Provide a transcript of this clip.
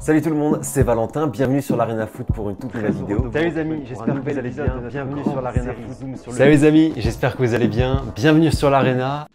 Salut tout le monde, c'est Valentin, bienvenue sur l'Arena Foot pour une toute nouvelle vidéo. Salut les amis, j'espère que vous allez bien. Bienvenue sur l'Arena Foot. Salut les amis, j'espère que vous allez bien. Bienvenue sur l'Arena.